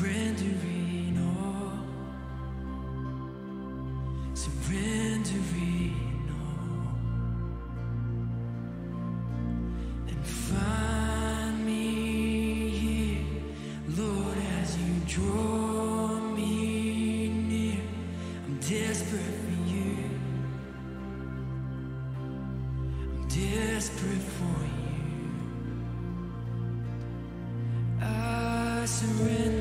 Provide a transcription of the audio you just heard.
surrendering all, surrendering all, and find me here, Lord, as you draw me near. I'm desperate for you, I'm desperate for you. I surrender.